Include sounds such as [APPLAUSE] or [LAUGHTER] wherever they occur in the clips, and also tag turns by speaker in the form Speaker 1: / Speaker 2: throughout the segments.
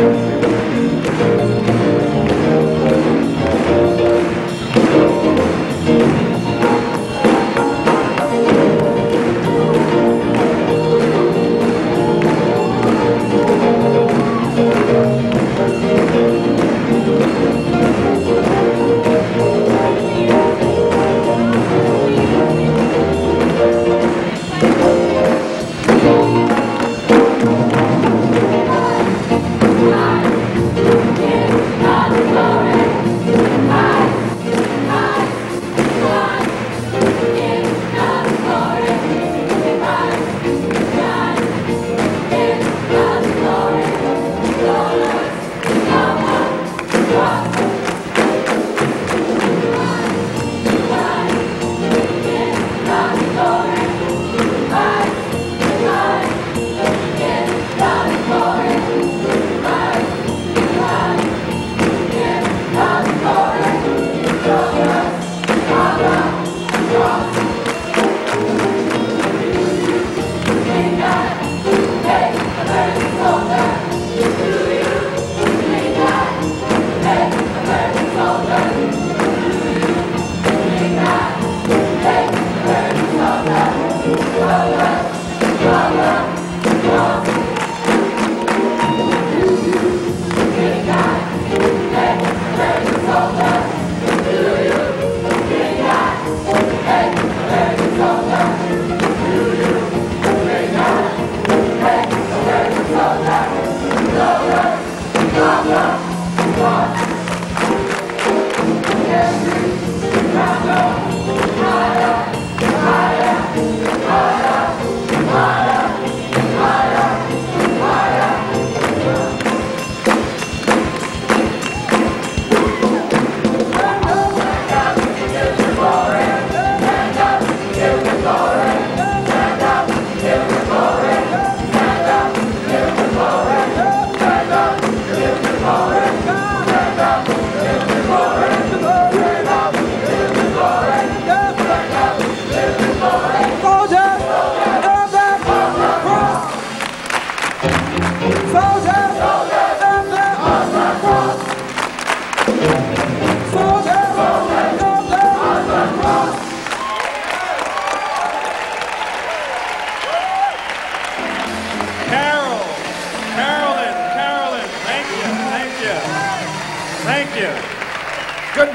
Speaker 1: Carol,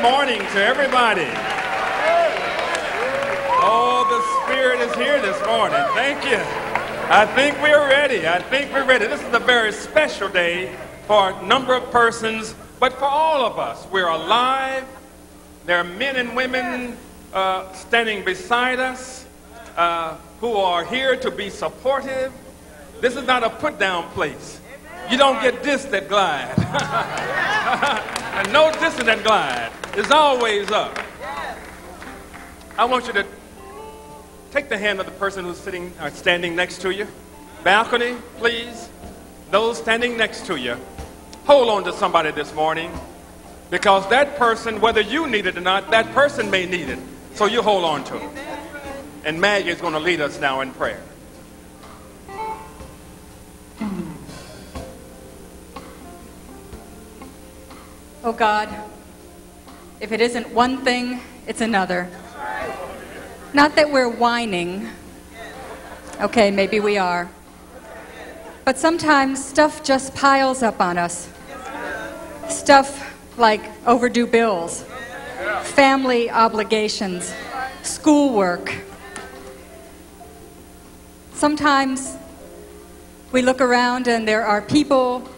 Speaker 1: morning to everybody. Oh, the Spirit is here this morning. Thank you. I think we're ready. I think we're ready. This is a very special day for a number of persons, but for all of us. We're alive. There are men and women uh, standing beside us uh, who are here to be supportive. This is not a put down place. You don't get dissed at Glide. [LAUGHS] no dissing at Glide. It's always up. I want you to take the hand of the person who's sitting or standing next to you. Balcony, please. Those standing next to you. Hold on to somebody this morning. Because that person, whether you need it or not, that person may need it. So you hold on to it. And Maggie is going to lead us now in prayer.
Speaker 2: Oh God, if it isn't one thing, it's another. Not that we're whining. Okay, maybe we are. But sometimes stuff just piles up on us. Stuff like overdue bills, family obligations, schoolwork. Sometimes we look around and there are people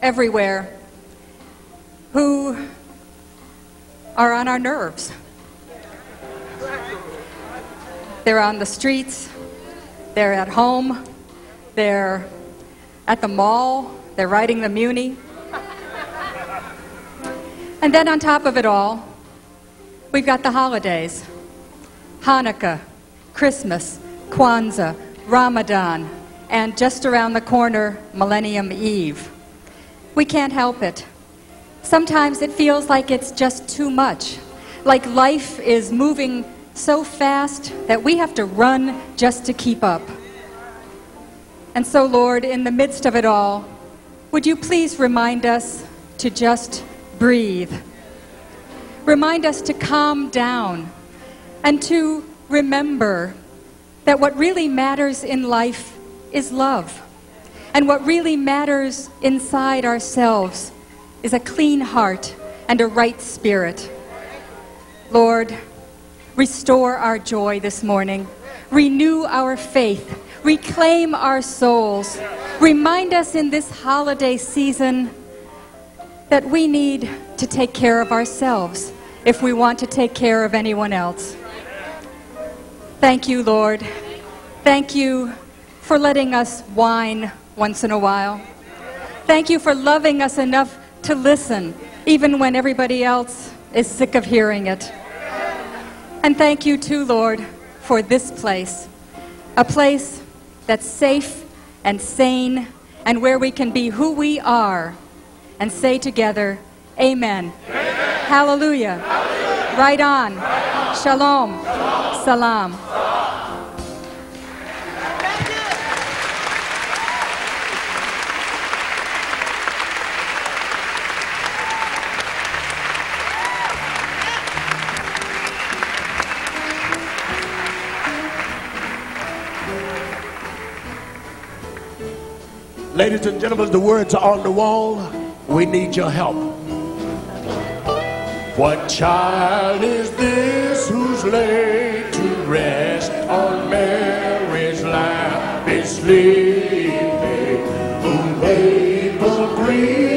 Speaker 2: everywhere who are on our nerves. They're on the streets, they're at home, they're at the mall, they're riding the Muni. And then on top of it all, we've got the holidays Hanukkah, Christmas, Kwanzaa, Ramadan, and just around the corner, Millennium Eve. We can't help it. Sometimes it feels like it's just too much, like life is moving so fast that we have to run just to keep up. And so, Lord, in the midst of it all, would you please remind us to just breathe? Remind us to calm down and to remember that what really matters in life is love. And what really matters inside ourselves is a clean heart and a right spirit. Lord, restore our joy this morning, renew our faith, reclaim our souls, remind us in this holiday season that we need to take care of ourselves if we want to take care of anyone else. Thank you, Lord. Thank you for letting us whine once in a while. Thank you for loving us enough to listen, even when everybody else is sick of hearing it. And thank you, too, Lord, for this place a place that's safe and sane and where we can be who we are and say together, Amen. Amen. Hallelujah. Hallelujah. Right, on. right on. Shalom. Shalom. Salam.
Speaker 3: Ladies and gentlemen, the words are on the wall. We need your help. What child is this who's laid to rest on Mary's lap is sleeping, whom people greet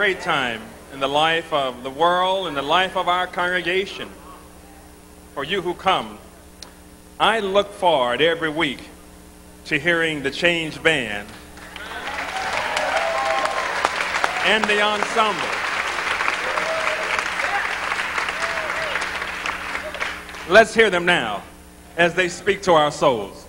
Speaker 1: Great time in the life of the world in the life of our congregation. For you who come, I look forward every week to hearing the Change Band and the ensemble. Let's hear them now as they speak to our souls.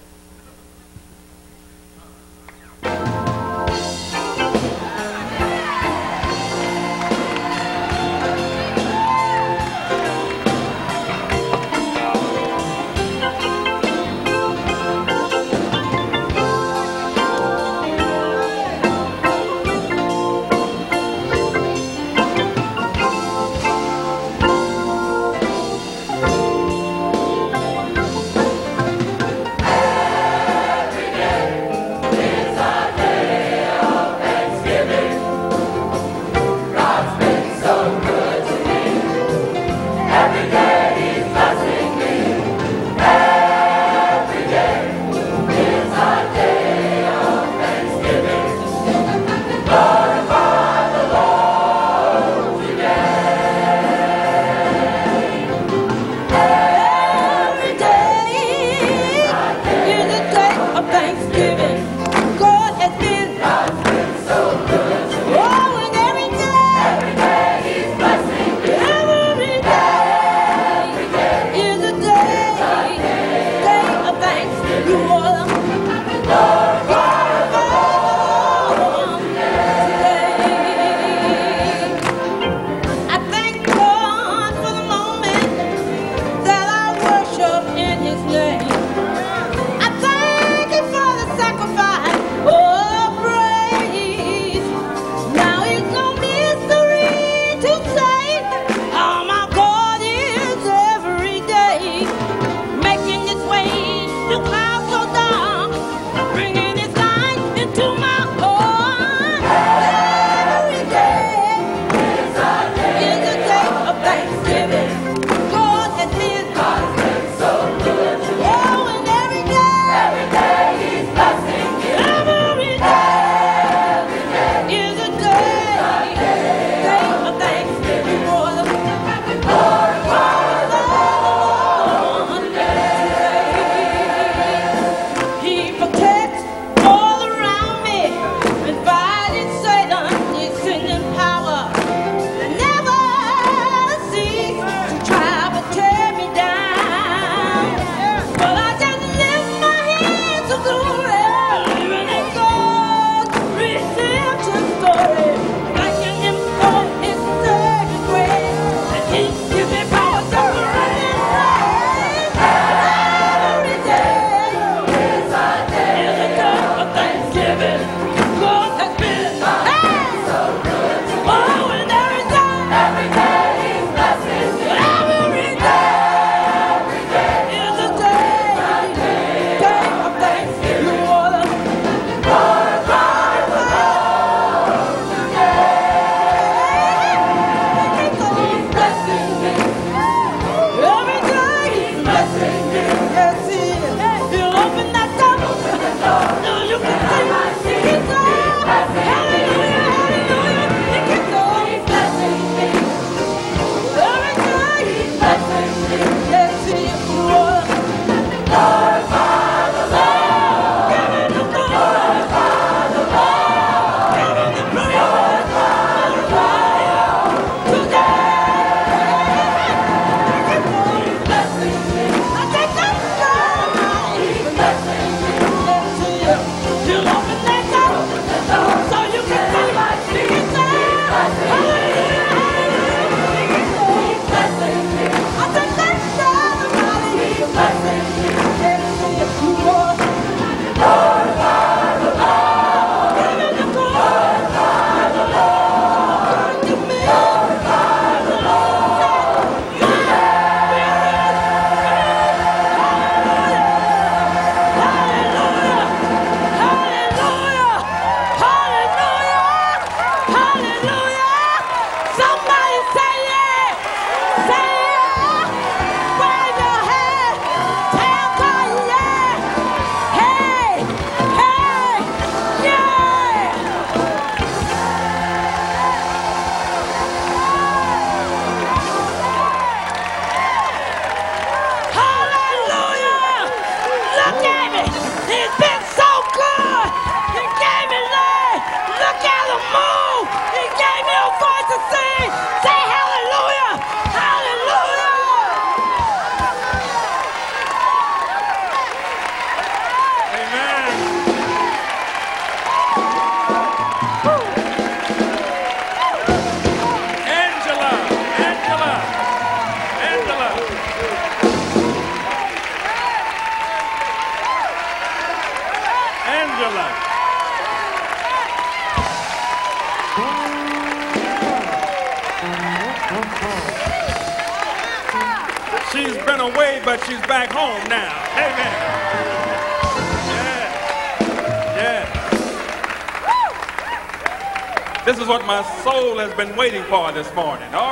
Speaker 4: Been
Speaker 1: waiting for this morning. All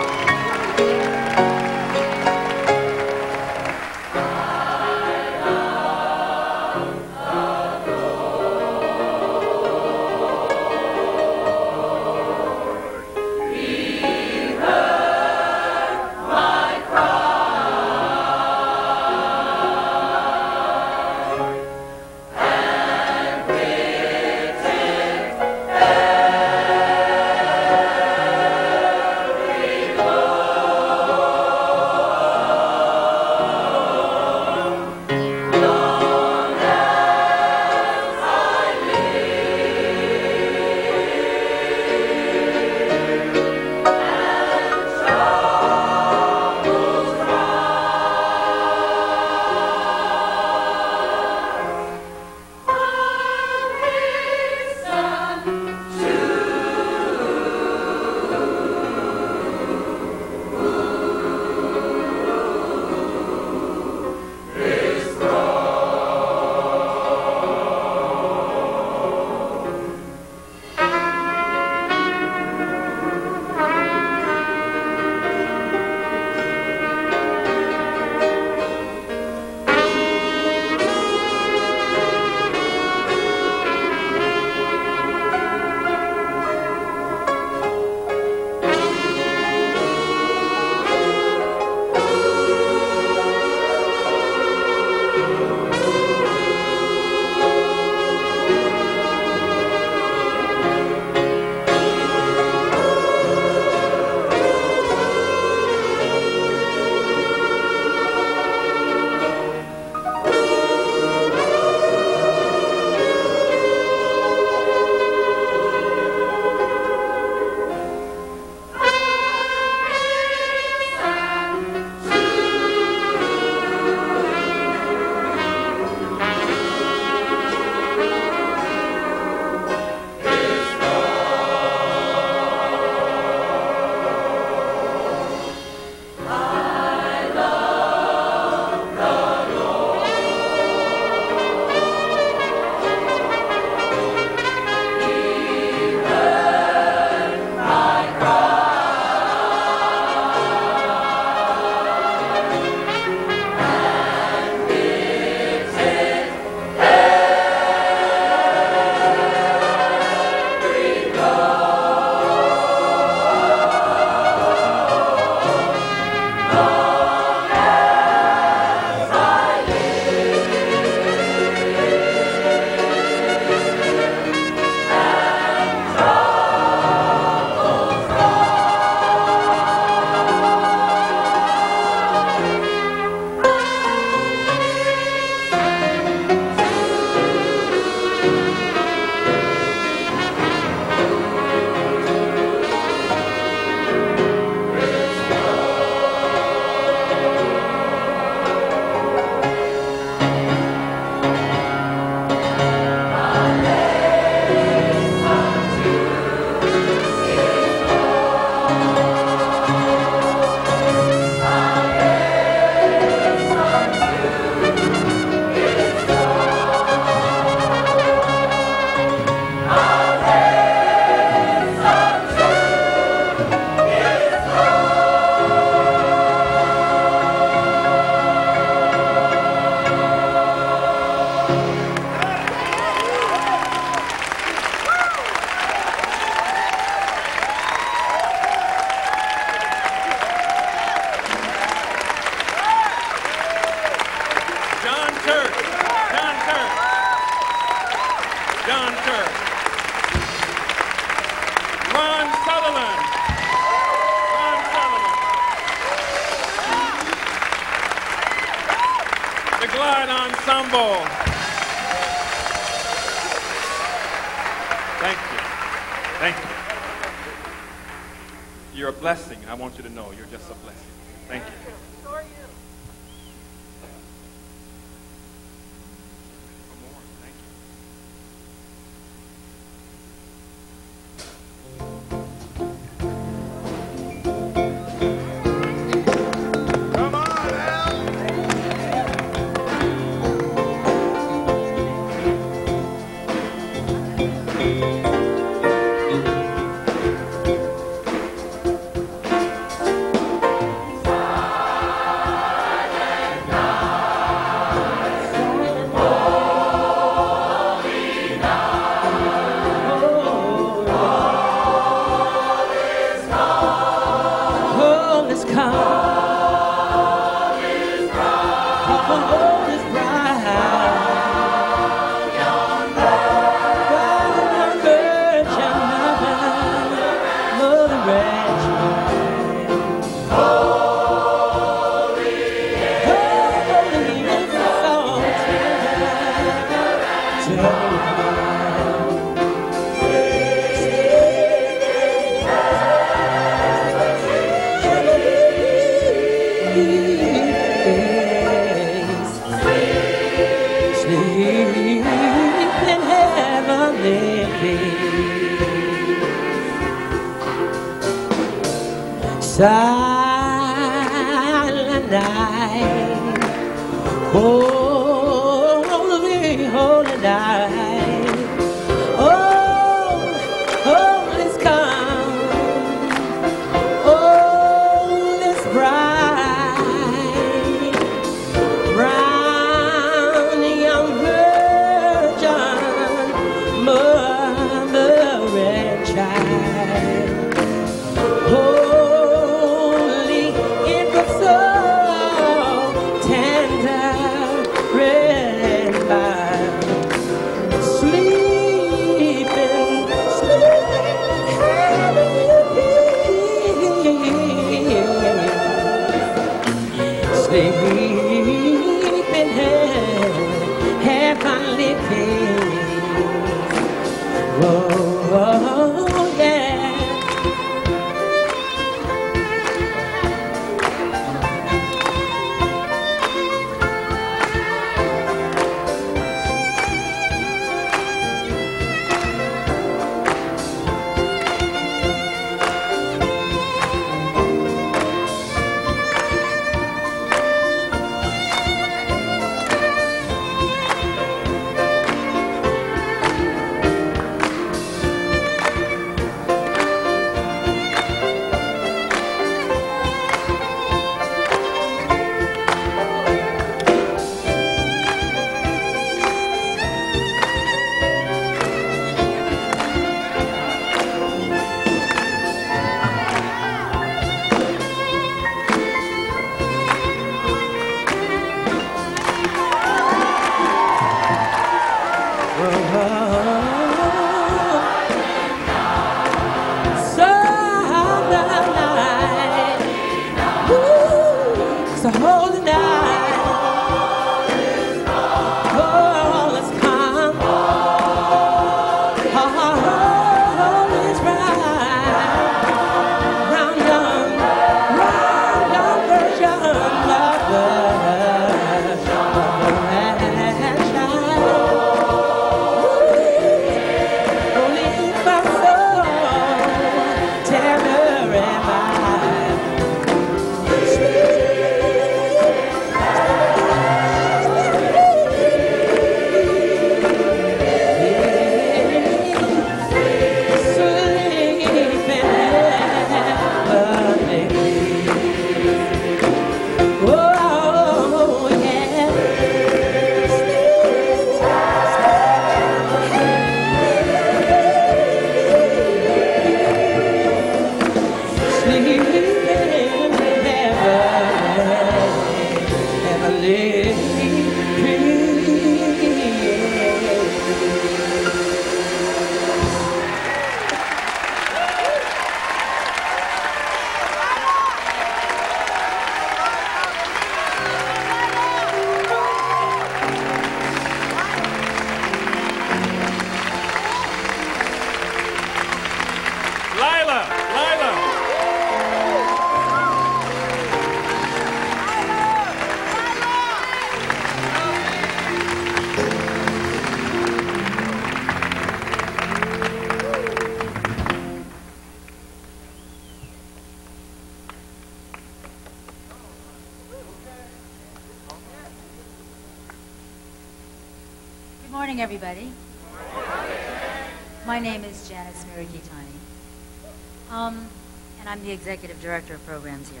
Speaker 5: director of programs here.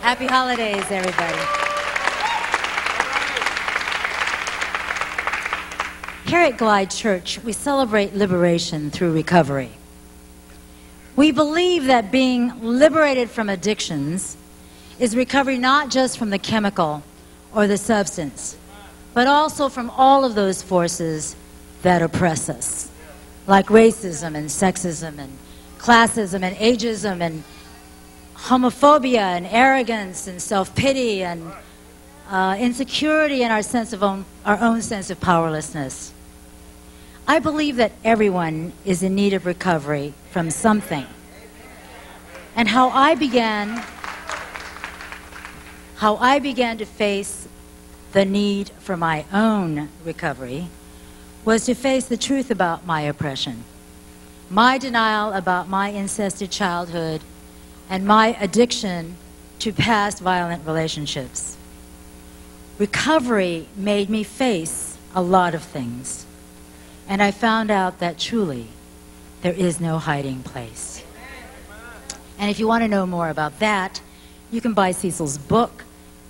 Speaker 5: Happy holidays, everybody. Here at Glide Church, we celebrate liberation through recovery. We believe that being liberated from addictions is recovery not just from the chemical or the substance, but also from all of those forces that oppress us, like racism and sexism and classism and ageism and homophobia and arrogance and self-pity and uh, insecurity and our sense of own, our own sense of powerlessness. I believe that everyone is in need of recovery from something. And how I began how I began to face the need for my own recovery was to face the truth about my oppression, my denial about my incested childhood, and my addiction to past violent relationships. Recovery made me face a lot of things, and I found out that truly there is no hiding place. And if you want to know more about that, you can buy Cecil's book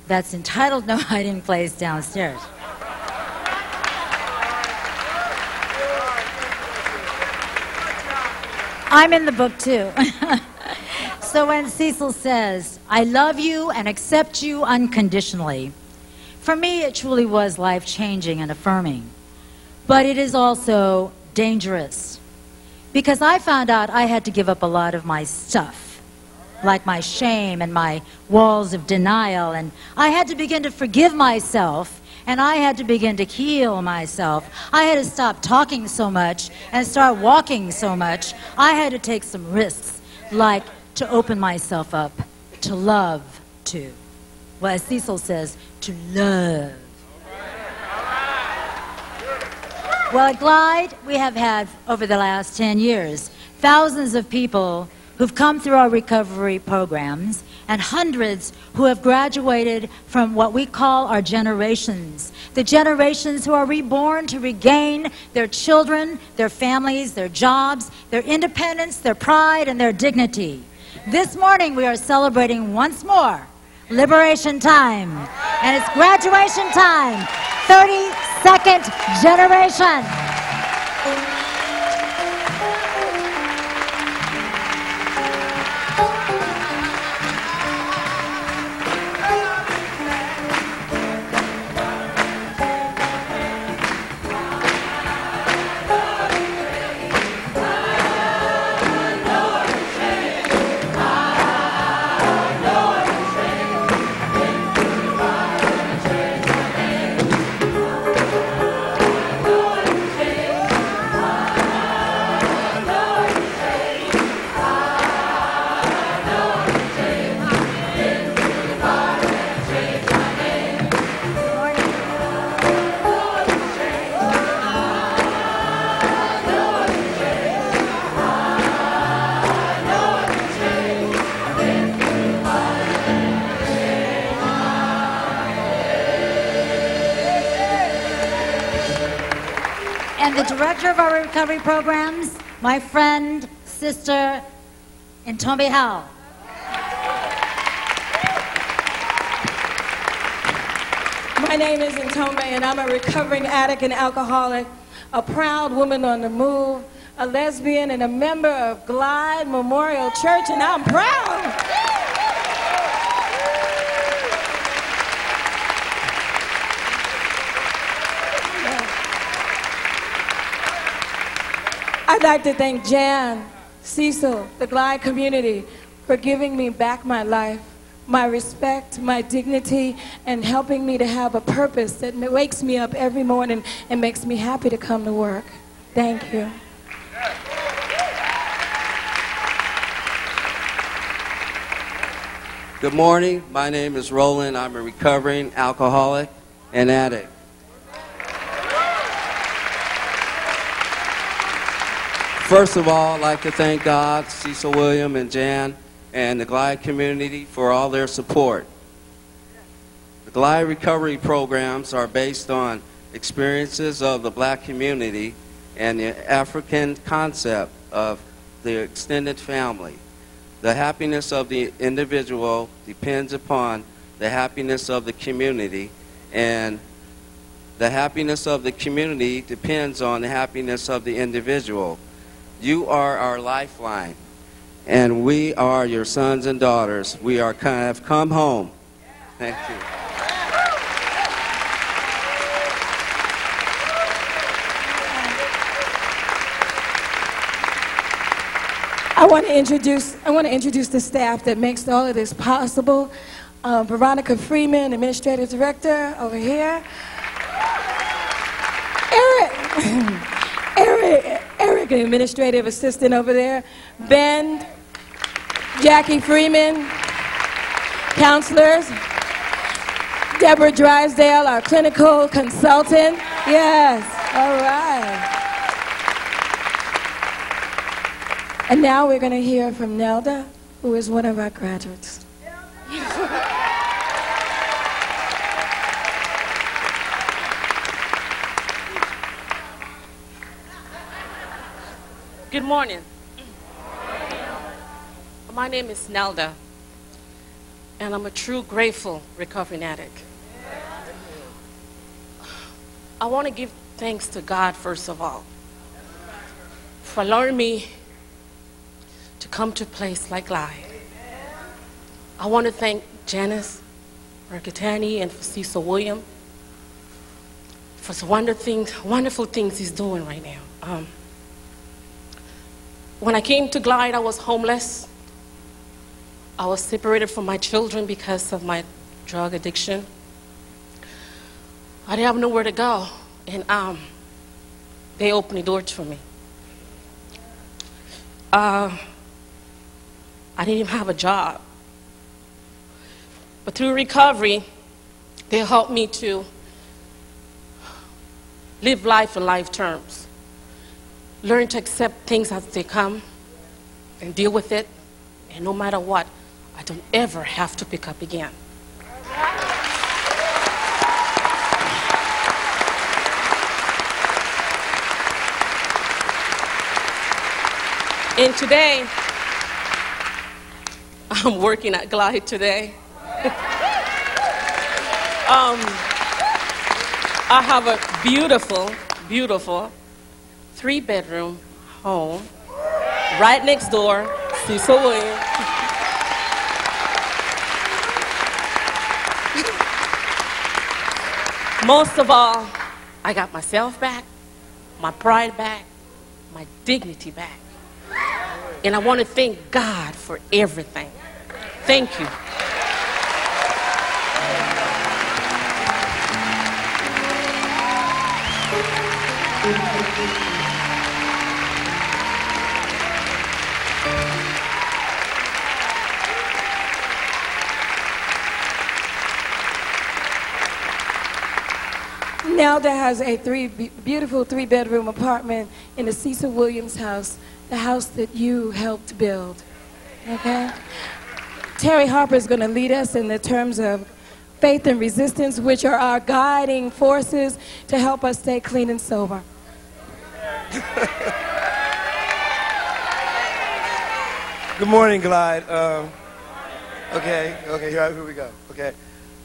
Speaker 5: that's entitled No Hiding Place downstairs. I'm in the book too. [LAUGHS] so when Cecil says, I love you and accept you unconditionally, for me it truly was life changing and affirming. But it is also dangerous because I found out I had to give up a lot of my stuff, like my shame and my walls of denial, and I had to begin to forgive myself and I had to begin to heal myself. I had to stop talking so much and start walking so much. I had to take some risks, like to open myself up to love, to. Well, as Cecil says, to love. Well, at Glide, we have had, over the last 10 years, thousands of people who've come through our recovery programs and hundreds who have graduated from what we call our generations. The generations who are reborn to regain their children, their families, their jobs, their independence, their pride, and their dignity. This morning we are celebrating once more Liberation Time. And it's graduation time. 32nd generation. Recovery programs, my friend, sister, Ntombi Howell.
Speaker 4: My name is Ntombe, and I'm a recovering addict and alcoholic, a proud woman on the move, a lesbian, and a member of Glide Memorial Church, and I'm proud. I'd like to thank Jan, Cecil, the Glide community for giving me back my life, my respect, my dignity, and helping me to have a purpose that wakes me up every morning and makes me happy to come to work. Thank you.
Speaker 6: Good morning. My name is Roland. I'm a recovering alcoholic and addict. First of all, I'd like to thank God, Cecil William, and Jan, and the Glide community for all their support. The Glide recovery programs are based on experiences of the black community and the African concept of the extended family. The happiness of the individual depends upon the happiness of the community, and the happiness of the community depends on the happiness of the individual. You are our lifeline, and we are your sons and daughters. We are kind of come home. Thank you.
Speaker 4: I want to introduce I want to introduce the staff that makes all of this possible. Um, Veronica Freeman, Administrative Director, over here. Eric, Eric, Administrative Assistant over there. Ben, Jackie Freeman, counselors. Deborah Drysdale, our clinical consultant. Yes, all right. And now we're going to hear from Nelda, who is one of our graduates.
Speaker 7: Good morning. My name is Nelda, and I'm a true grateful recovering addict. I want to give thanks to God, first of all, for allowing me to come to a place like Glide. I want to thank Janice Mirikitani and Cecil William for some wonderful things, wonderful things he's doing right now. Um, when I came to Glide, I was homeless. I was separated from my children because of my drug addiction. I didn't have nowhere to go, and um, they opened the doors for me. Uh, I didn't even have a job. But through recovery, they helped me to live life in life terms. Learn to accept things as they come and deal with it. And no matter what, I don't ever have to pick up again. And today, [LAUGHS] I'm working at Glide today. [LAUGHS] um, I have a beautiful, beautiful three bedroom home right next door, Cecil Williams. Most of all, I got myself back, my pride back, my dignity back. And I want to thank God for everything. Thank you.
Speaker 4: Nelda has a three beautiful three bedroom apartment in the Cecil Williams house, the house that you helped build. Okay? Terry Harper is going to lead us in the terms of faith and resistance, which are our guiding forces to help us stay clean and sober. [LAUGHS]
Speaker 8: Good morning, Glide. Um, okay, okay, here, here we go. Okay.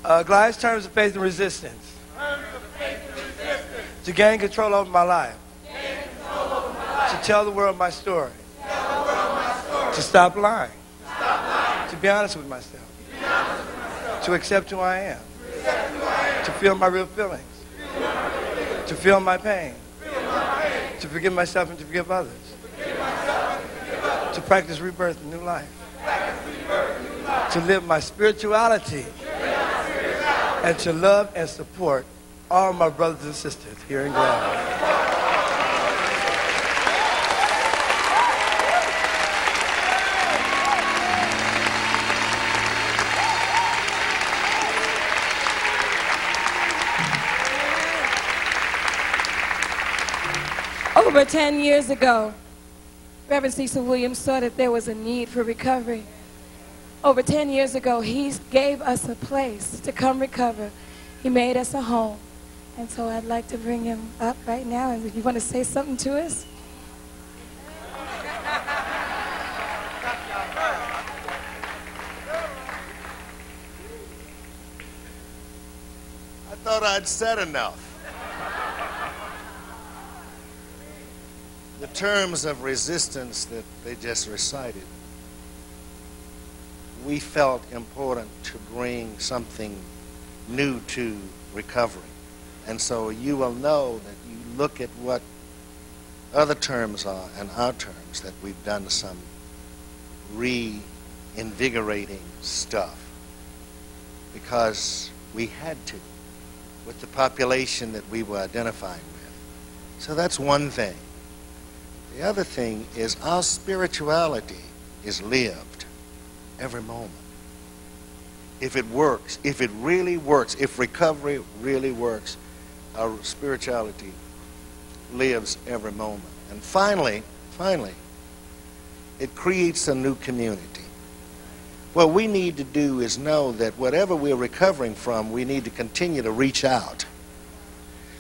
Speaker 8: Uh, Glide's terms of faith and resistance. To gain control over my life. To tell the world my story. To stop lying. To be honest with myself. To accept who I am. To feel my real feelings. To feel my pain. To forgive myself and to forgive others. To practice rebirth and new life. To live my spirituality. And to love and support all my brothers and sisters here in Glide.
Speaker 4: Over 10 years ago, Reverend Cecil Williams saw that there was a need for recovery. Over 10 years ago, he gave us a place to come recover. He made us a home. And so I'd like to bring him up right now. And if you want to say something to us,
Speaker 9: I thought I'd said enough. The terms of resistance that they just recited, we felt important to bring something new to recovery. And so you will know that you look at what other terms are and our terms, that we've done some reinvigorating stuff because we had to with the population that we were identifying with. So that's one thing. The other thing is our spirituality is lived every moment. If it works, if it really works, if recovery really works, our spirituality lives every moment. And finally, finally, it creates a new community. What we need to do is know that whatever we're recovering from, we need to continue to reach out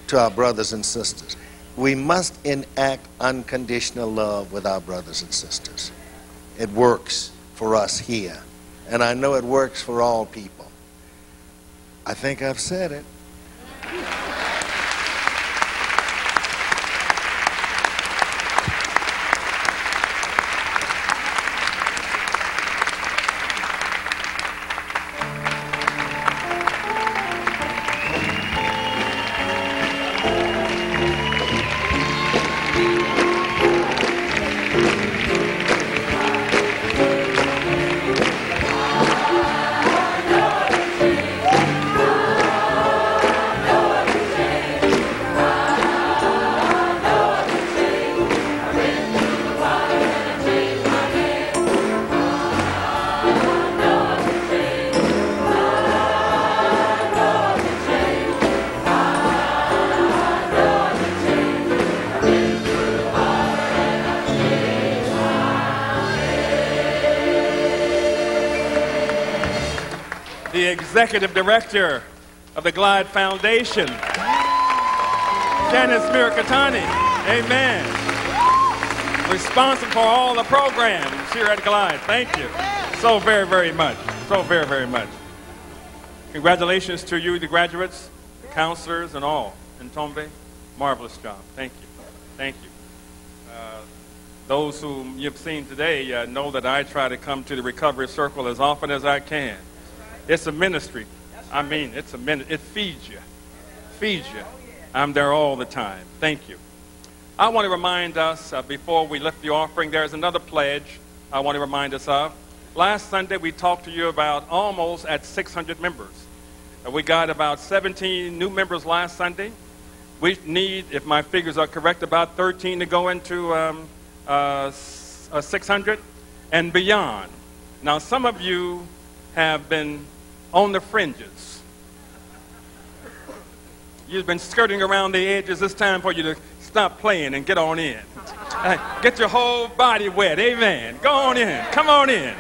Speaker 9: to our brothers and sisters. We must enact unconditional love with our brothers and sisters. It works for us here, and I know it works for all people. I think I've said it.
Speaker 1: Executive director of the Glide Foundation, Janice Mirikitani. Amen. Responsible for all the programs here at Glide. Thank you so very, very much. So very, very much. Congratulations to you, the graduates, the counselors, and all. And Tombe, marvelous job. Thank you. Thank you. Uh, those whom you've seen today uh, know that I try to come to the recovery circle as often as I can. It's a ministry. I mean, it's a min- it feeds you. Feeds you. I'm there all the time. Thank you. I want to remind us uh, before we lift the offering, there's another pledge I want to remind us of. Last Sunday, we talked to you about almost at 600 members. Uh, we got about 17 new members last Sunday. We need, if my figures are correct, about 13 to go into um, uh, uh, 600 and beyond. Now, some of you have been on the fringes. You've been skirting around the edges. It's time for you to stop playing and get on in. Uh, Get your whole body wet. Amen. Go on in. Come on in.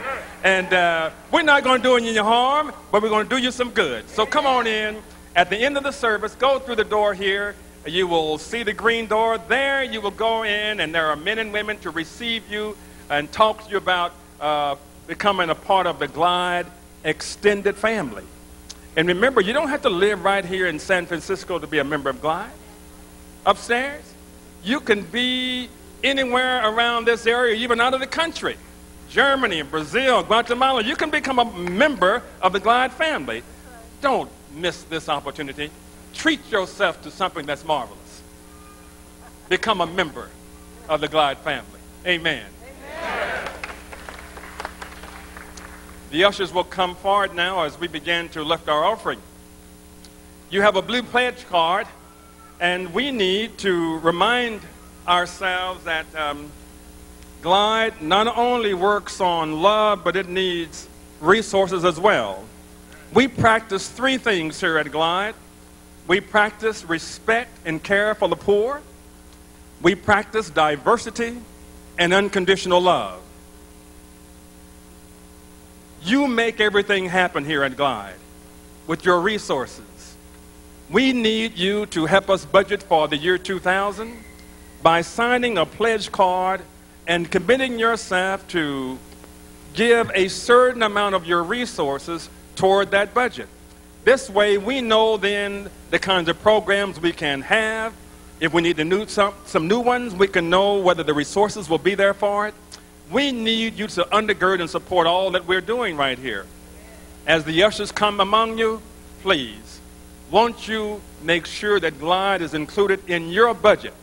Speaker 1: And uh, we're not going to do you any harm, but we're going to do you some good. So come on in. At the end of the service, go through the door here. You will see the green door. There you will go in, and there are men and women to receive you and talk to you about uh, becoming a part of the Glide extended family. And remember, you don't have to live right here in San Francisco to be a member of Glide. Upstairs, you can be anywhere around this area, even out of the country. Germany, Brazil, Guatemala, you can become a member of the Glide family. Don't miss this opportunity. Treat yourself to something that's marvelous. Become a member of the Glide family. Amen. The ushers will come forward now as we begin to lift our offering. You have a blue pledge card, and we need to remind ourselves that um, Glide not only works on love, but it needs resources as well. We practice three things here at Glide we practice respect and care for the poor, we practice diversity and unconditional love. You make everything happen here at Glide with your resources. we need you to help us budget for the year 2000 by signing a pledge card and committing yourself to give a certain amount of your resources toward that budget. This way, we know then the kinds of programs we can have. If we need to new, some, some new ones, we can know whether the resources will be there for it. We need you to undergird and support all that we're doing right here. As the ushers come among you, please, won't you make sure that Glide is included in your budget?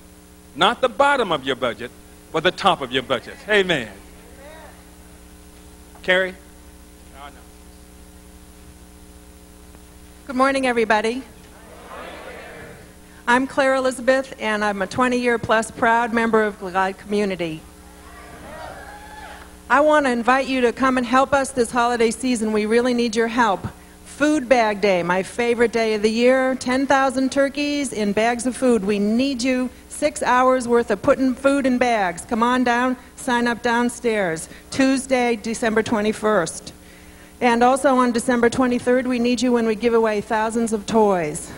Speaker 1: Not the bottom of your budget, but the top of your budget. Amen. Carrie?
Speaker 10: Good morning, everybody. I'm Claire Elizabeth, and I'm a 20 year plus proud member of Glide Community. I want to invite you to come and help us this holiday season. We really need your help. Food Bag Day, my favorite day of the year. 10,000 turkeys in bags of food. We need you. Six hours worth of putting food in bags. Come on down, sign up downstairs. Tuesday, December 21st. And also on December 23rd, we need you when we give away thousands of toys.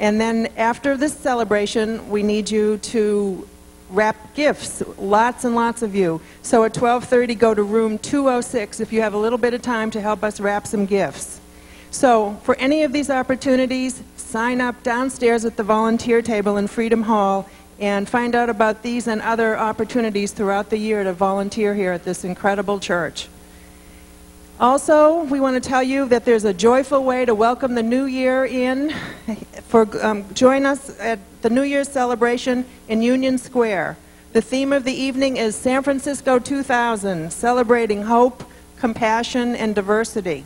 Speaker 10: And then after this celebration, we need you to wrap gifts, lots and lots of you. So at 12:30 go to room 206 if you have a little bit of time to help us wrap some gifts. So, for any of these opportunities, sign up downstairs at the volunteer table in Freedom Hall and find out about these and other opportunities throughout the year to volunteer here at this incredible church. Also, we want to tell you that there's a joyful way to welcome the new year in. For um, join us at the New Year's celebration in Union Square. The theme of the evening is San Francisco 2000, celebrating hope, compassion, and diversity.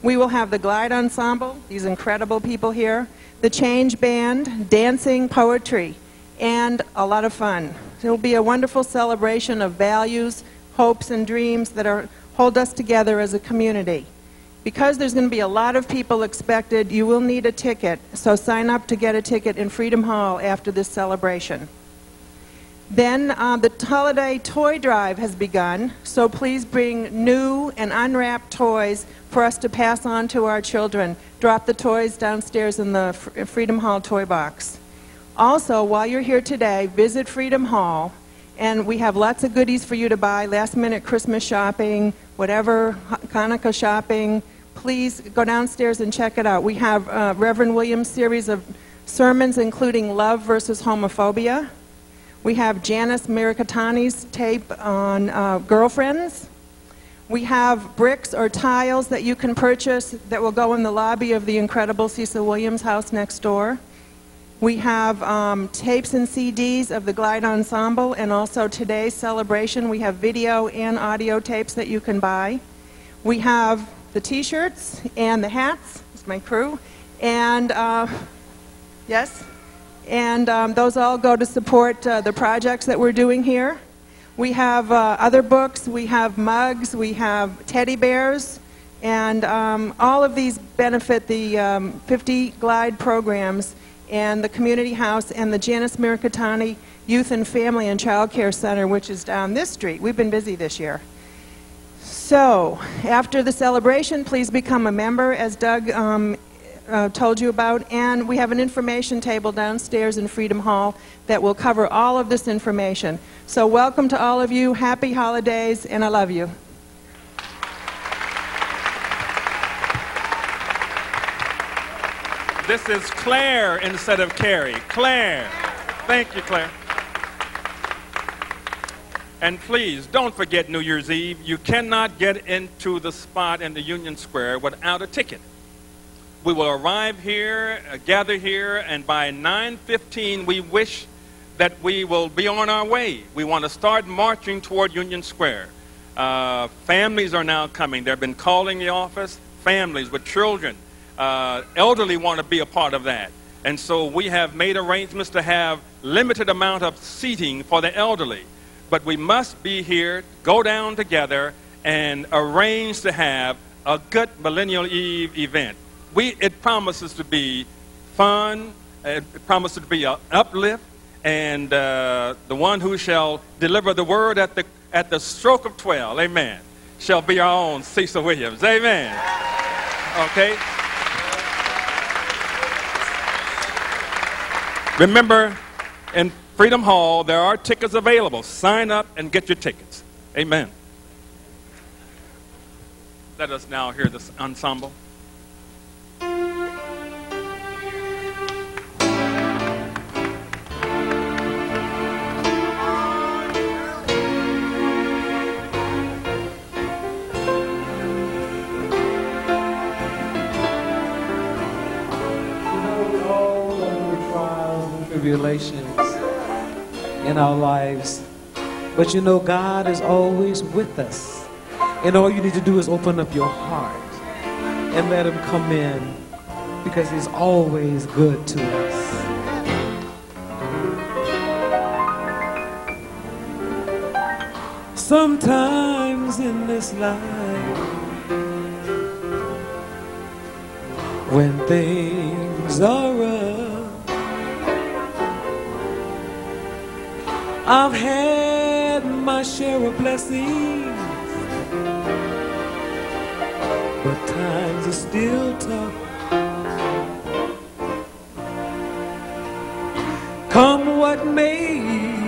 Speaker 10: We will have the Glide Ensemble, these incredible people here, the Change Band, dancing, poetry, and a lot of fun. It will be a wonderful celebration of values, hopes, and dreams that are hold us together as a community. Because there's going to be a lot of people expected, you will need a ticket, so sign up to get a ticket in Freedom Hall after this celebration. Then uh, the holiday toy drive has begun, so please bring new and unwrapped toys for us to pass on to our children. Drop the toys downstairs in the Freedom Hall toy box. Also, while you're here today, visit Freedom Hall and we have lots of goodies for you to buy, last minute Christmas shopping, whatever, Hanukkah shopping. Please go downstairs and check it out. We have uh, Reverend Williams' series of sermons, including Love versus Homophobia. We have Janice Mirikitani's tape on uh, girlfriends. We have bricks or tiles that you can purchase that will go in the lobby of the incredible Cecil Williams house next door. We have um, tapes and CDs of the Glide Ensemble, and also today's celebration, we have video and audio tapes that you can buy. We have the t shirts and the hats, it's my crew, and uh, yes, and um, those all go to support uh, the projects that we're doing here. We have uh, other books, we have mugs, we have teddy bears, and um, all of these benefit the um, 50 Glide programs and the community house and the Janice Mirikitani Youth and Family and Child Care Center, which is down this street. We've been busy this year. So, after the celebration, please become a member, as Doug um, uh, told you about, and we have an information table downstairs in Freedom Hall that will cover all of this information. So, welcome to all of you. Happy holidays, and I love you.
Speaker 1: This is Claire instead of Carrie. Claire. Thank you, Claire. And please don't forget New Year's Eve. You cannot get into the spot in the Union Square without a ticket. We will arrive here, uh, gather here, and by 9:15 we wish that we will be on our way. We want to start marching toward Union Square. Uh, families are now coming. They've been calling the office. Families with children uh, elderly want to be a part of that. And so we have made arrangements to have limited amount of seating for the elderly. But we must be here, go down together, and arrange to have a good Millennial Eve event. We, it promises to be fun, it promises to be an uplift, and uh, the one who shall deliver the word at the, at the stroke of 12, amen, shall be our own Cecil Williams, amen. Okay? Remember, in Freedom Hall, there are tickets available. Sign up and get your tickets. Amen. Let us now hear this ensemble.
Speaker 11: tribulations in our lives. But you know, God is always with us. And all you need to do is open up your heart and let Him come in because He's always good to us. Sometimes in this life, when things are rough. I've had my share of blessings, but times are still tough. Come what may.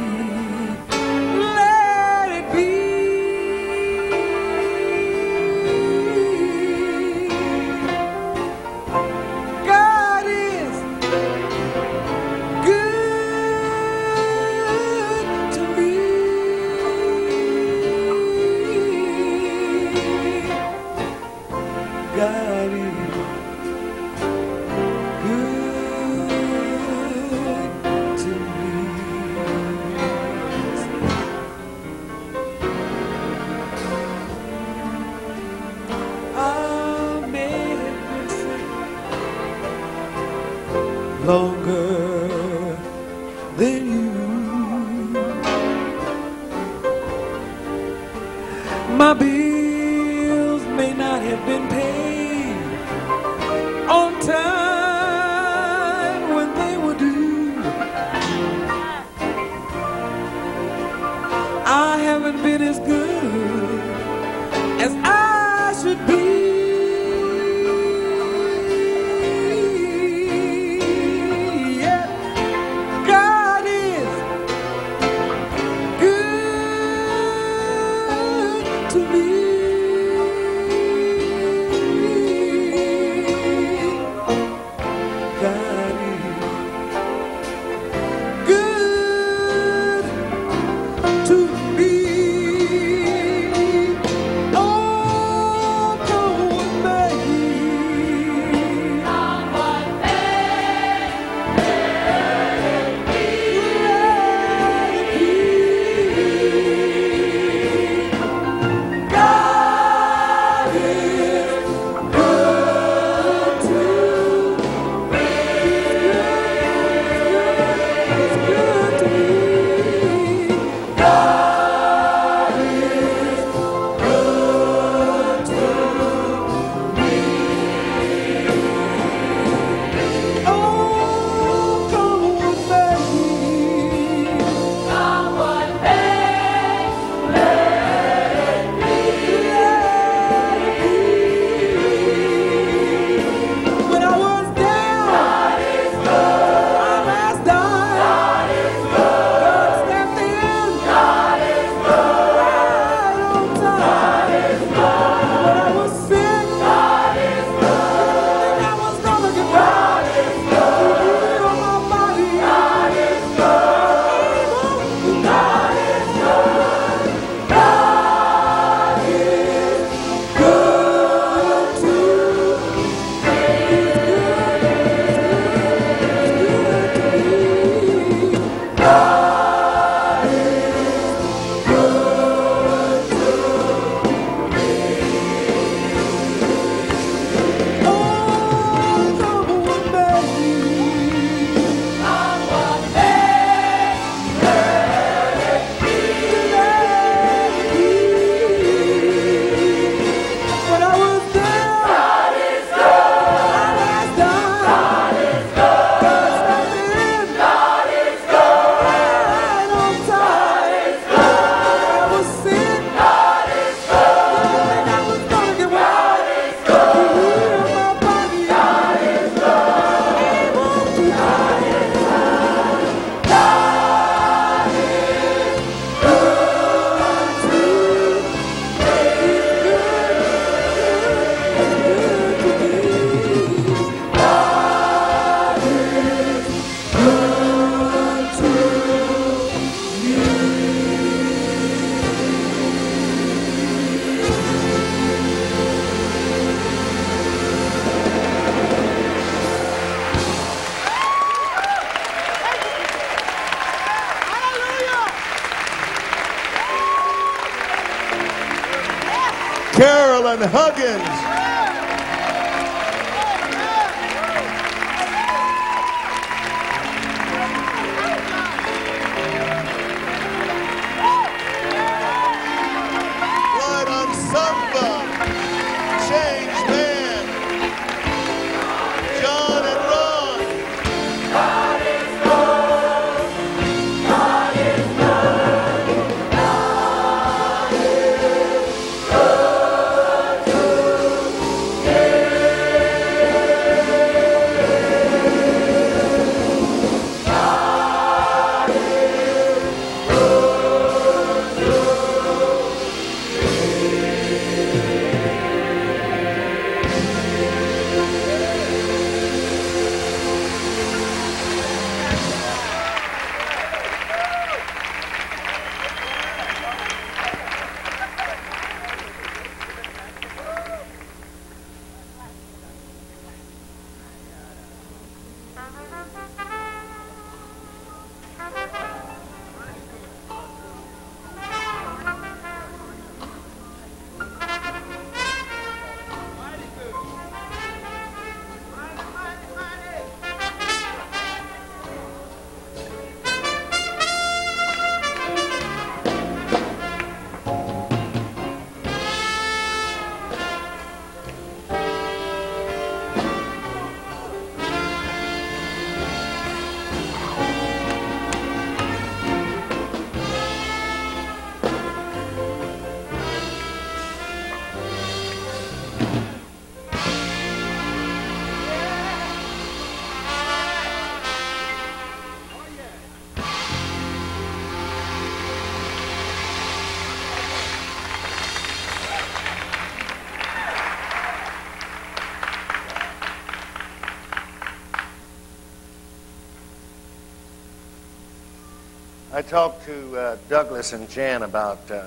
Speaker 11: I
Speaker 9: talked to uh, Douglas and Jan about uh,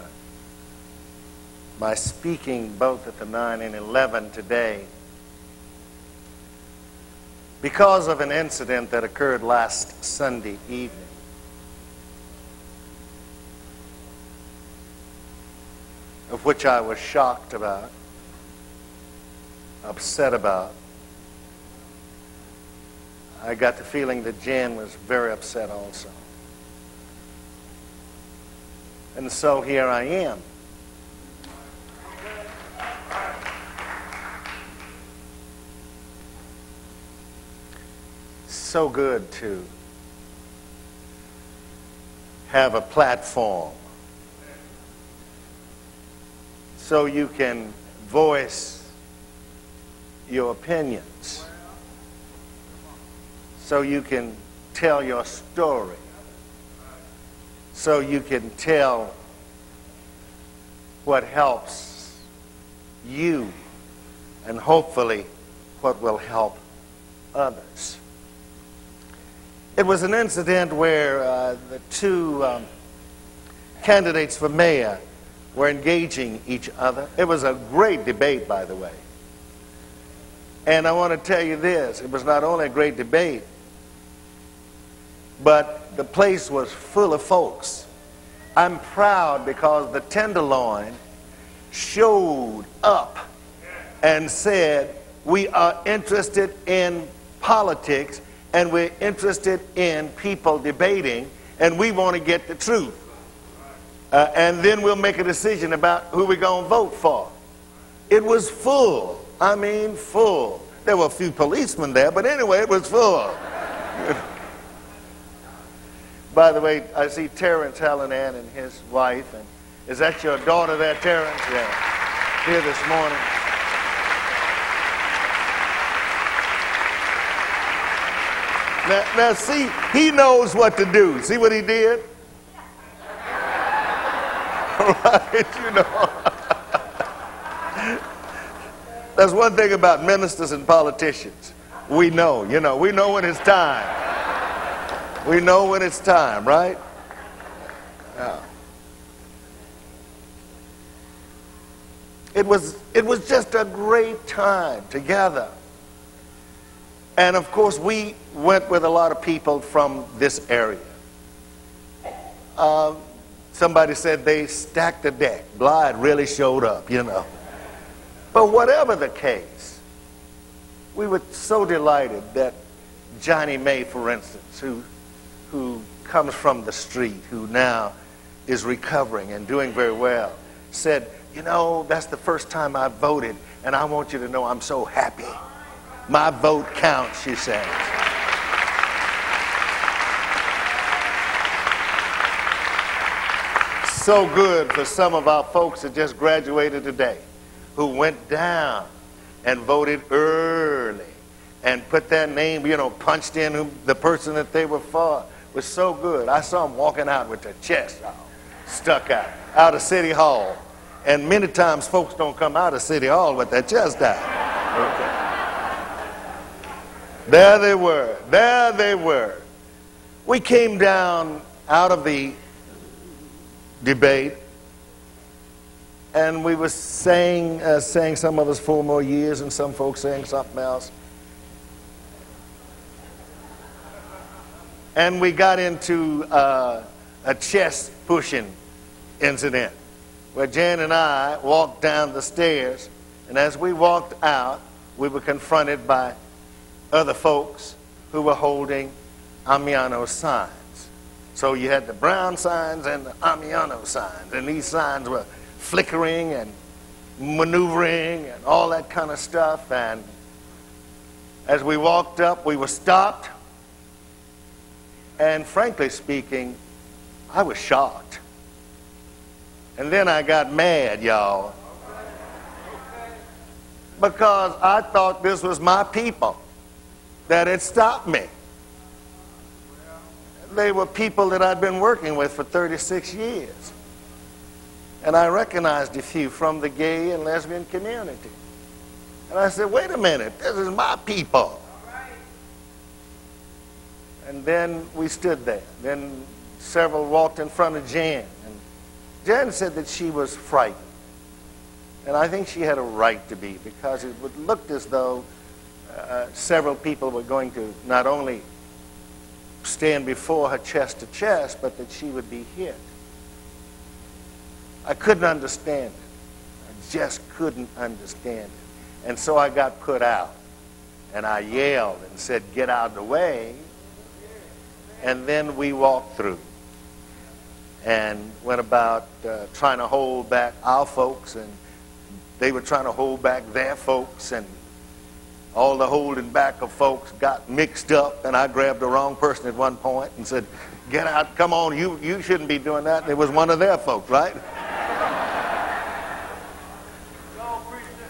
Speaker 9: my speaking both at the 9 and 11 today because of an incident that occurred last Sunday evening. Of which I was shocked about, upset about. I got the feeling that Jan was very upset also. And so here I am. So good to have a platform so you can voice your opinions, so you can tell your story so you can tell what helps you and hopefully what will help others. It was an incident where uh, the two um, candidates for mayor were engaging each other. It was a great debate, by the way. And I want to tell you this it was not only a great debate, but the place was full of folks. I'm proud because the Tenderloin showed up and said, We are interested in politics and we're interested in people debating and we want to get the truth. Uh, and then we'll make a decision about who we're going to vote for. It was full. I mean, full. There were a few policemen there, but anyway, it was full. [LAUGHS] By the way, I see Terrence Hallinan and his wife. And is that your daughter there, Terrence? Yeah. Here this morning. Now, now, see, he knows what to do. See what he did? [LAUGHS] right, you know. [LAUGHS] That's one thing about ministers and politicians. We know, you know, we know when it's time. We know when it's time, right? Yeah. It was, it was just a great time together. And of course, we went with a lot of people from this area. Uh, somebody said they stacked the deck. Blythe really showed up, you know. But whatever the case, we were so delighted that Johnny May, for instance, who, who comes from the street, who now is recovering and doing very well, said, You know, that's the first time I voted, and I want you to know I'm so happy. My vote counts, she said. So good for some of our folks that just graduated today who went down and voted early and put their name, you know, punched in the person that they were for. Was so good. I saw them walking out with their chest out, stuck out, out of City Hall. And many times folks don't come out of City Hall with their chest out. Okay. There they were. There they were. We came down out of the debate and we were saying, uh, saying some of us four more years and some folks saying something else. And we got into uh, a chest pushing incident where Jan and I walked down the stairs, and as we walked out, we were confronted by other folks who were holding Ammiano signs. So you had the brown signs and the Ammiano signs, and these signs were flickering and maneuvering and all that kind of stuff. And as we walked up, we were stopped. And frankly speaking, I was shocked. And then I got mad, y'all. Because I thought this was my people that had stopped me. They were people that I'd been working with for 36 years. And I recognized a few from the gay and lesbian community. And I said, wait a minute, this is my people. And then we stood there. Then several walked in front of Jan. And Jan said that she was frightened. And I think she had a right to be because it looked as though uh, several people were going to not only stand before her chest to chest, but that she would be hit. I couldn't understand it. I just couldn't understand it. And so I got put out. And I yelled and said, Get out of the way. And then we walked through and went about uh, trying to hold back our folks, and they were trying to hold back their folks, and all the holding back of folks got mixed up, and I grabbed the wrong person at one point and said, Get out, come on, you, you shouldn't be doing that. And it was one of their folks, right?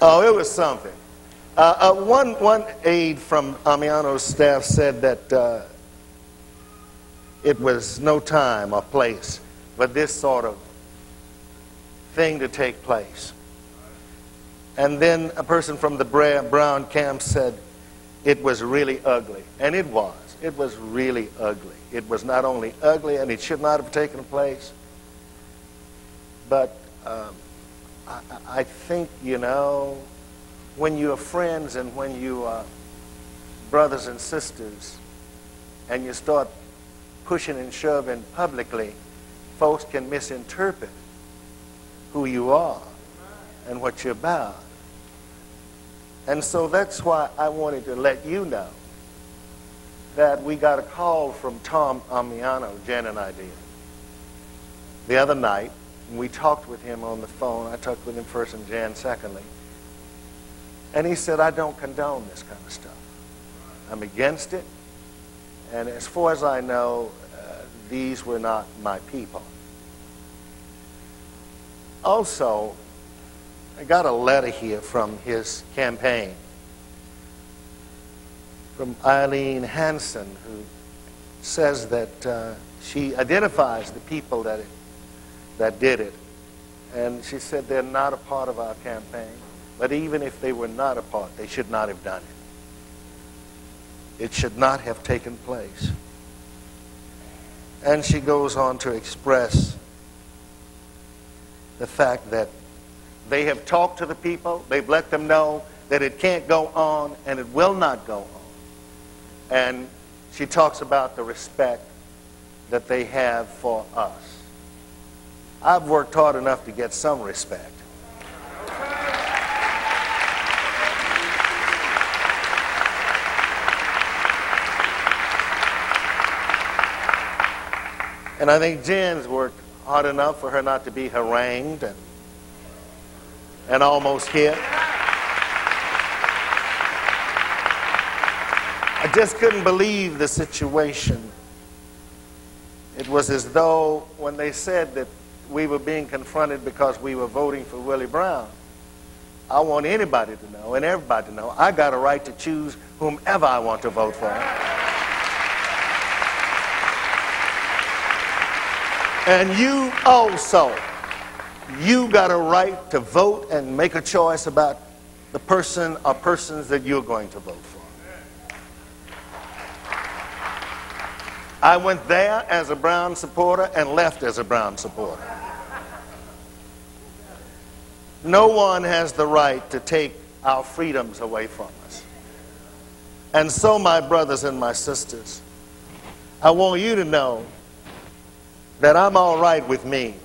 Speaker 9: Oh, it was something. Uh, uh, one, one aide from Ammiano's staff said that uh, it was no time or place for this sort of thing to take place. And then a person from the Brown camp said it was really ugly. And it was. It was really ugly. It was not only ugly and it should not have taken place, but um, I, I think, you know, when you are friends and when you are brothers and sisters and you start pushing and shoving publicly, folks can misinterpret who you are and what you're about. And so that's why I wanted to let you know that we got a call from Tom Ammiano, Jan and I did, the other night. We talked with him on the phone. I talked with him first and Jan secondly. And he said, I don't condone this kind of stuff. I'm against it. And as far as I know, uh, these were not my people. Also, I got a letter here from his campaign from Eileen Hansen, who says that uh, she identifies the people that, it, that did it. And she said they're not a part of our campaign. But even if they were not a part, they should not have done it. It should not have taken place. And she goes on to express the fact that they have talked to the people, they've let them know that it can't go on and it will not go on. And she talks about the respect that they have for us. I've worked hard enough to get some respect. And I think Jan's worked hard enough for her not to be harangued and, and almost hit. I just couldn't believe the situation. It was as though when they said that we were being confronted because we were voting for Willie Brown, I want anybody to know and everybody to know I got a right to choose whomever I want to vote for. And you also, you got a right to vote and make a choice about the person or persons that you're going to vote for. I went there as a Brown supporter and left as a Brown supporter. No one has the right to take our freedoms away from us. And so, my brothers and my sisters, I want you to know that I'm all right with me.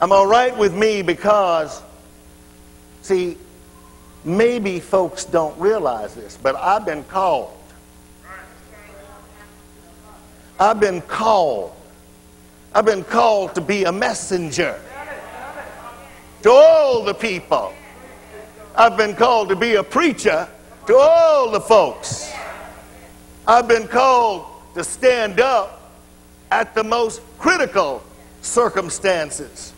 Speaker 9: I'm all right with me because, see, maybe folks don't realize this, but I've been called. I've been called. I've been called to be a messenger to all the people. I've been called to be a preacher to all the folks. I've been called to stand up at the most critical circumstances.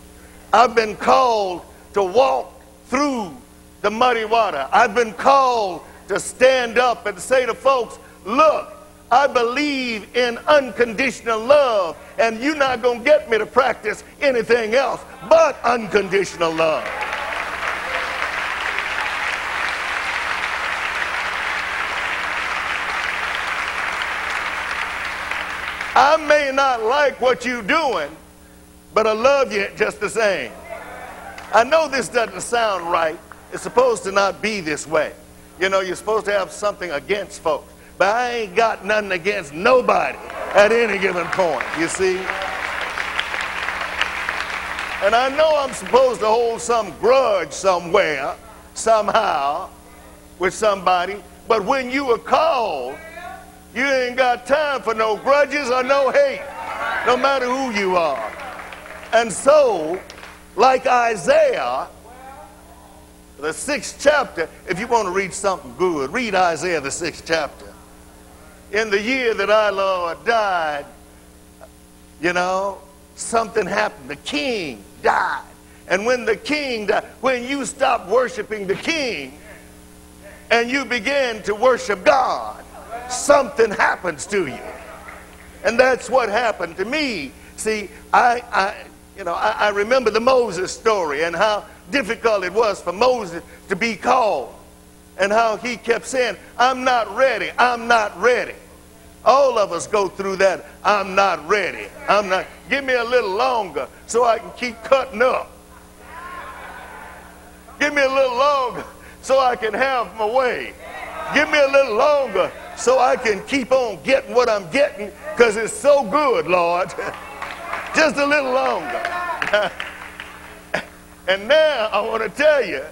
Speaker 9: I've been called to walk through the muddy water. I've been called to stand up and say to folks, look, I believe in unconditional love, and you're not going to get me to practice anything else but unconditional love. I may not like what you're doing, but I love you just the same. I know this doesn't sound right. It's supposed to not be this way. You know, you're supposed to have something against folks. But I ain't got nothing against nobody at any given point, you see? And I know I'm supposed to hold some grudge somewhere, somehow, with somebody, but when you are called, you ain't got time for no grudges or no hate, no matter who you are. And so, like Isaiah, the sixth chapter, if you want to read something good, read Isaiah, the sixth chapter in the year that our Lord died, you know, something happened. The king died. And when the king died, when you stop worshiping the king and you begin to worship God, something happens to you. And that's what happened to me. See, I, I you know, I, I remember the Moses story and how difficult it was for Moses to be called and how he kept saying, I'm not ready, I'm not ready. All of us go through that. I'm not ready. I'm not. Give me a little longer so I can keep cutting up. Give me a little longer so I can have my way. Give me a little longer so I can keep on getting what I'm getting because it's so good, Lord. [LAUGHS] Just a little longer. [LAUGHS] and now I want to tell you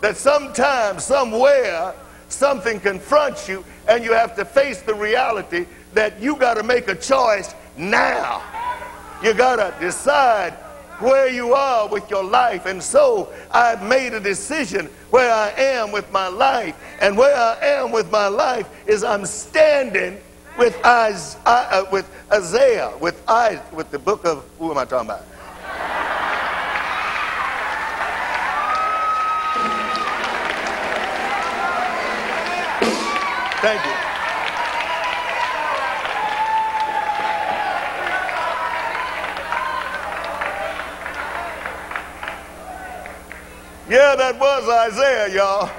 Speaker 9: that sometimes, somewhere, something confronts you and you have to face the reality that you got to make a choice now. You got to decide where you are with your life. And so I've made a decision where I am with my life. And where I am with my life is I'm standing with, Isaiah, uh, with Isaiah, with, I, with the book of, who am I talking about? Thank you. Yeah, that was Isaiah, y'all.